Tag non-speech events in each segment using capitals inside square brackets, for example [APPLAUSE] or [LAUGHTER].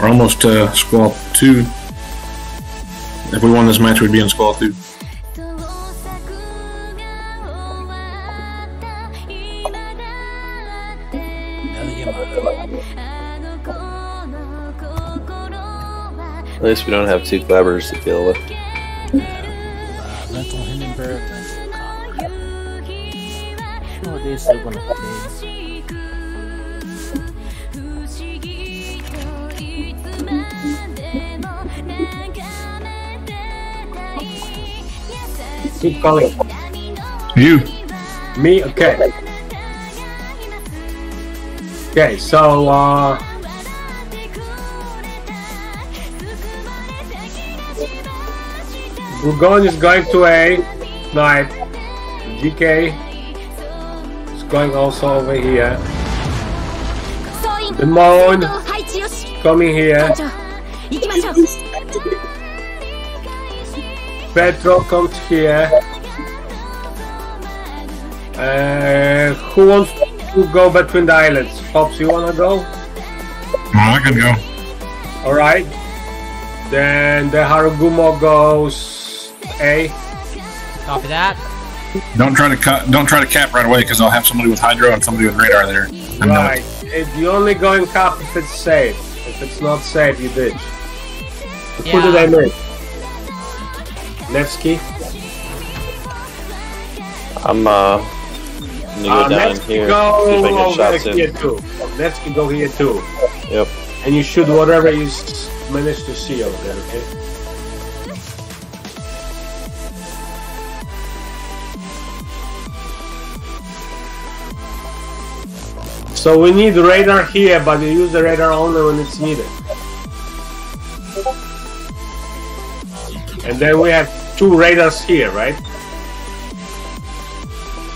We're almost uh, 2. If we won this match, we'd be in Squad 2. At least we don't have two Klebers to deal with. Mental Hindenburg. Oh, one of the keep calling? You. Me? Okay. Okay, so, uh... Gugon is going to A. Knight. GK is going also over here. The Moon coming here. Petro comes here. Uh, who wants to go between the islands? Pops, you wanna go? I can go. Alright. Then the Harugumo goes A. Copy that. Don't try to cut. Don't try to cap right away because I'll have somebody with hydro and somebody with radar there. I know Right. it. It, you only go in cap if it's safe. If it's not safe, you ditch. Who did Yeah. I miss? Nevsky? I'm uh gonna go Uh, down here. go see if I can shots here in. too. Nevsky go here too. Yep. And you shoot whatever you manage to see over there, okay? So we need radar here, but you use the radar only when it's needed. And then we have two radars here, right?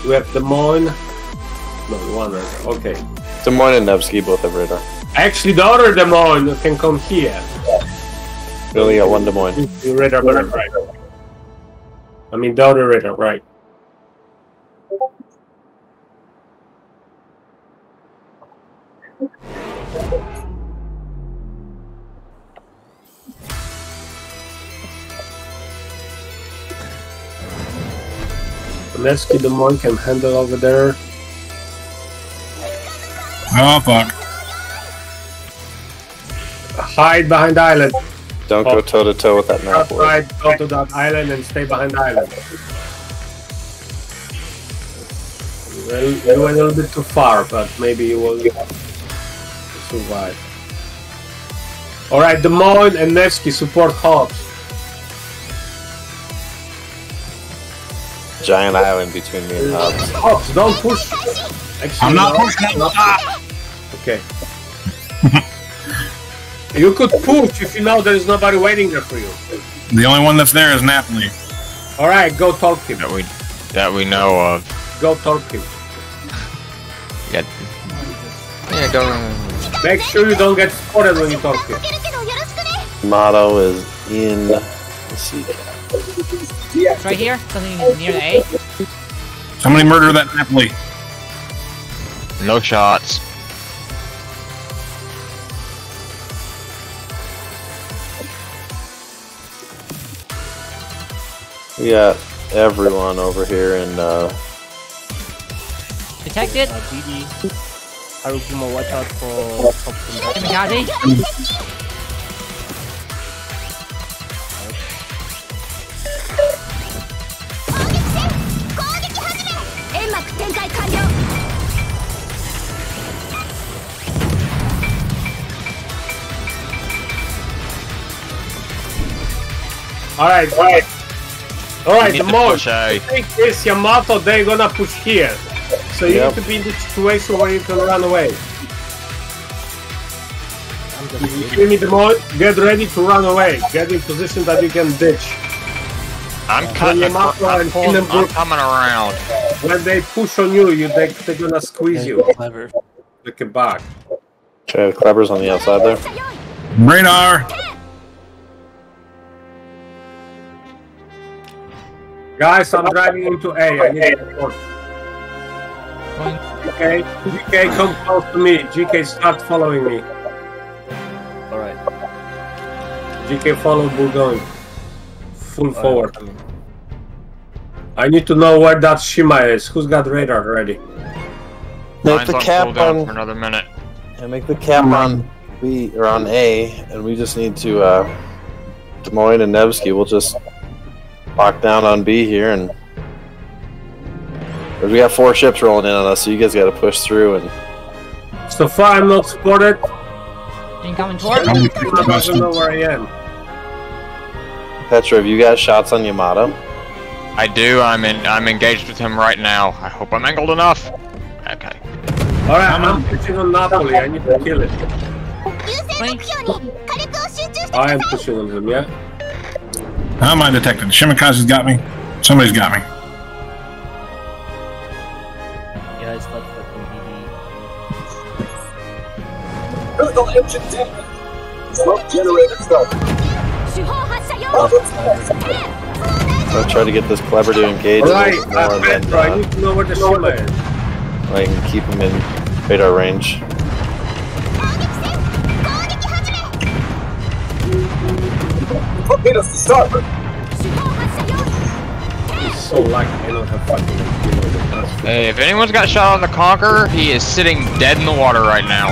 We have Des Moines. No, one radar. Okay. Des Moines and Nevsky both have radar. Actually, the other Des Moines can come here. We only got one Des Moines. The radar, but right. I mean, the other radar, right. Lesky the monk can handle over there. Oh fuck. Hide behind the island. Don't go toe to toe with that map. boy. Go to that island and stay behind the island. Well, you went a little bit too far, but maybe you will survive. Alright, Des Moines and Nevsky support Hobbs. giant island between me and Hobbs. Hobbs, don't push! Actually, I'm not no, pushing! Ah. Okay. [LAUGHS] you could push if you know there is nobody waiting there for you. The only one that's there is Napoli. Alright, go talk to him. That we, that we know of. Go talk to him. Yeah. Yeah, don't... Make sure you don't get spotted when you talk to him. Motto is in the secret. It's right here. Something near the A. Somebody murder that Napoli. No shots. We got everyone over here in uh Detected. Uh, BD. Harugumo, watch out for Pops Kamikaze. Alright, alright. Alright, We the need to more push eh? think is Yamato, they're gonna push here. So you Yep. need to be in the situation where you can run away. You hear me, the more? Get ready to run away. Get in position that you can ditch. I'm cutting. When Yamato I'm, and pulling, I'm coming around. When they push on you, you they, they're gonna squeeze you Kleber. like a bug. okay, Kleber's on the outside there. Radar. Guys, I'm driving into A. I need support. Going. GK, GK, come close to me. GK, start following me. Alright. GK follow Bull going. Full Alright, forward. coming. I need to know where that Shima is. Who's got radar ready? Make Mine's the on cap cooldown on for another minute. and make the cap on B or on A, and we just need to uh, Des Moines and Nevsky. We'll just lock down on B here, and we got four ships rolling in on us, so you guys got to push through and. it's far, I'm supported. Incoming torpedo. I don't know where I am. Petra, have you got shots on Yamato? I do. I'm in. I'm engaged with him right now. I hope I'm angled enough. Okay. All right, I'm, I'm pushing on Napoli. I need to kill it. I am pushing on him. Yeah. I'm my detected. Shimakaze's got me. Somebody's got me. I'll try to get this Kleber to engage. Right, uh, then, uh, I need to know where the is. I can keep him in radar range. us to start so lucky Hey, if anyone's got shot on the Conqueror, he is sitting dead in the water right now.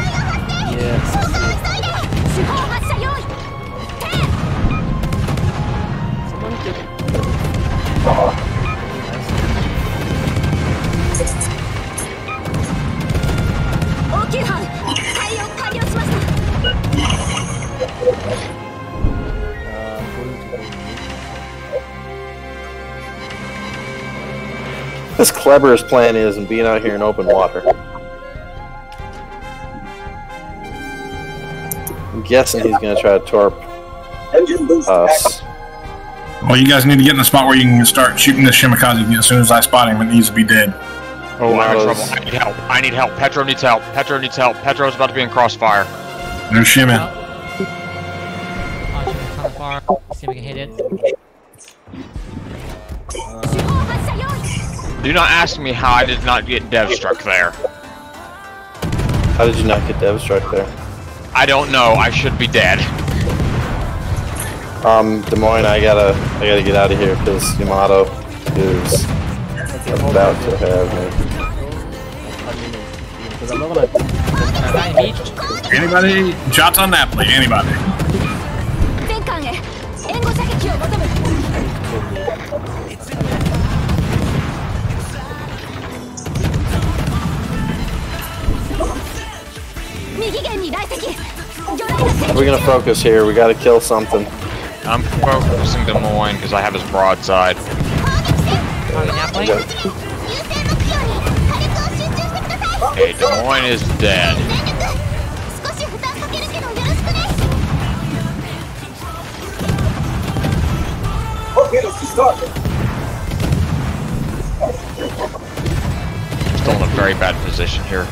As clever as plan is, and being out here in open water. I'm guessing he's gonna try to torp us. Well, you guys need to get in a spot where you can start shooting this Shimakaze as soon as I spot him. It needs to be dead. Oh, I'm in trouble. I need help. I need help. Petro needs help. Petro needs help. Petro's about to be in crossfire. There's Shimmy. Oh, she's kind. See if we can hit it. Do not ask me how I did not get dev struck there. How did you not get dev struck there? I don't know. I should be dead. Um, Des Moines, I gotta, I gotta get out of here because Yamato is about to have me. One minute. Because I'm not gonna. Guy beach. Anybody? Shots on that, Napoli. Anybody? We're gonna focus here. We gotta kill something. I'm focusing Des Moines because I have his broadside. Hey, Des Moines is dead. Still in a very bad position here.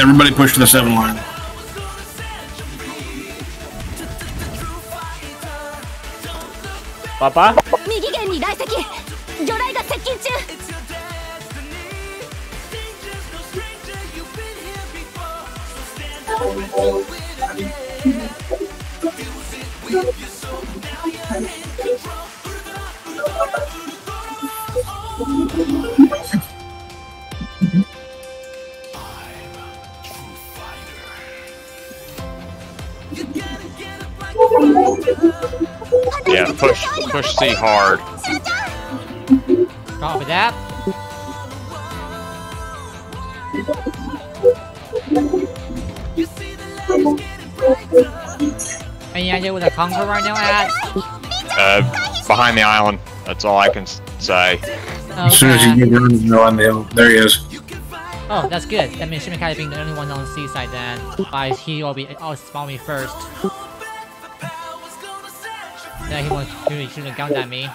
Everybody push to the seven line. パ push, push C hard. Copy that. Any idea where the Conqueror right now at? Uh, behind the island. That's all I can s- say. As soon as you get running, you know, on the hill. There he is. Oh, that's good. That means Shimikai being the only one on the seaside then. But he will be oh spawn me first. Now he wants to shoot, a gun at me.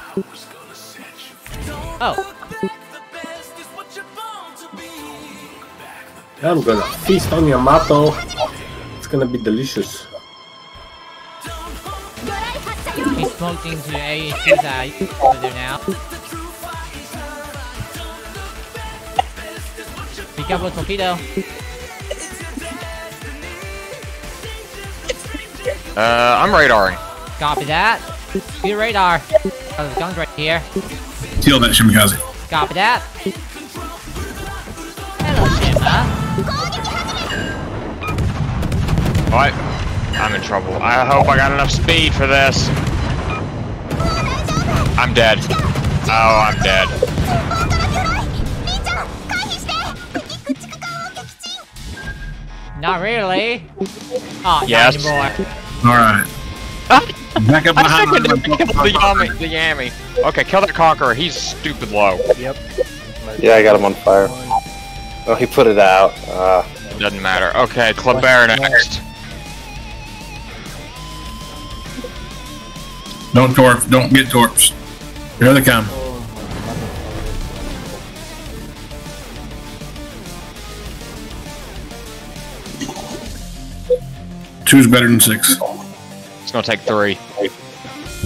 Oh. I'm gonna feast on your motto. It's gonna be delicious. He's smoked into the AEC that I now. Be careful, torpedo. Uh, I'm radaring. Copy that. Your radar. Oh, there's guns right here. Steal that, Shimakaze. Copy that. Hello, Shima. Alright. I'm in trouble. I hope I got enough speed for this. I'm dead. Oh, I'm dead. Not really. Oh, yes. Alright. Back up I behind seconded my the the Yami. The Yami. Okay, kill that Conqueror. He's stupid low. Yep. Yeah, I got him on fire. Oh, he put it out. Uh, Doesn't matter. Okay, Kleber next. Don't torp. Don't get torps. Here they come. Two's better than six. It's gonna take three.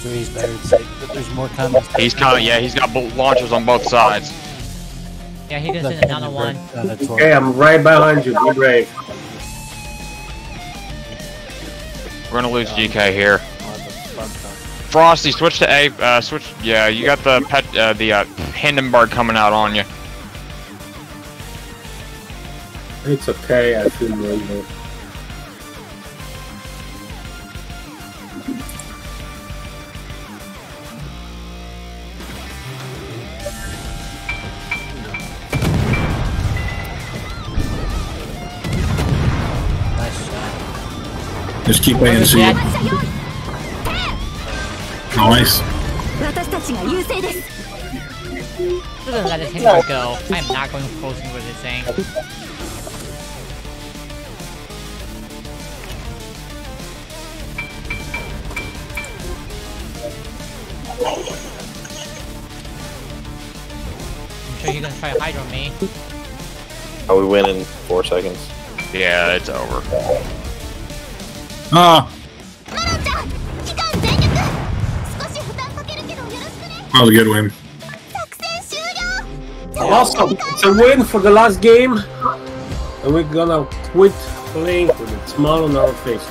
Three's better than six, but there's more coming. He's coming. Yeah, he's got launchers on both sides. Yeah, he just did another one. Okay, I'm right behind you. Be brave. We're gonna lose GK here. Frosty, switch to A. Uh, switch. Yeah, you got the pet. Uh, the uh, Hindenburg coming out on you. It's okay. I feel really good. Just keep waiting to see. Nice. doesn't let this hit go. I'm not going close with this saying. I'm sure you're gonna try to hide on me. Are we winning four seconds? Yeah, it's over. Ah, マロンちゃん期間全力少し負担かけるけどよろしくね that was a good win. 作戦終了 Awesome! It's a win for the last game, and we're gonna quit playing with a smile on our face.